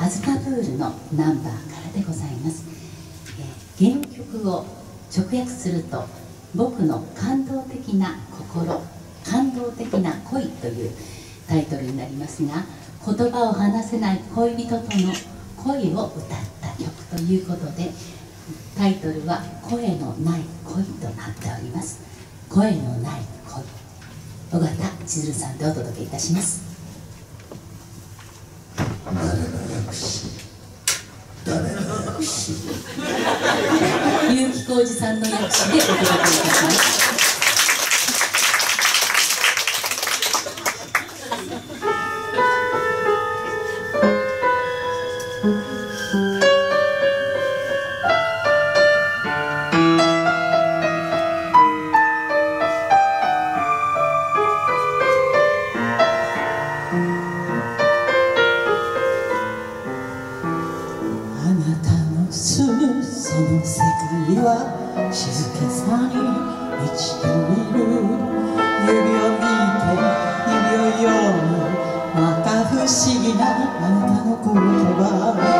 アズカプールのナンバーからでございます、えー、原曲を直訳すると「僕の感動的な心感動的な恋」というタイトルになりますが言葉を話せない恋人との恋を歌った曲ということでタイトルは「声のない恋」となっております。声のない恋。尾形千鶴さんでお届けいたします誰の誰の薬師結城浩二さんの役者でお届けいたします。静けさに満ちている。指を見て指を読む。また不思議なあなたの言葉。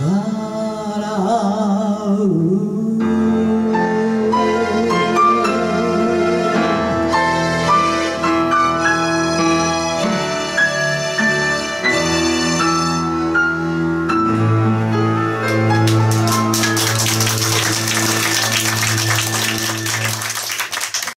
la, la.